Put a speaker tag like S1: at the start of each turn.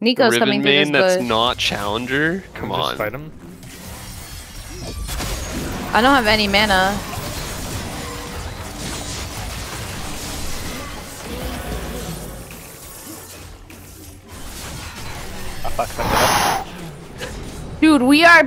S1: Nico's
S2: Riven
S1: coming through this
S2: that's
S1: bush.
S2: not challenger. Come on.
S3: fight him.
S1: I don't have any mana. Dude, we are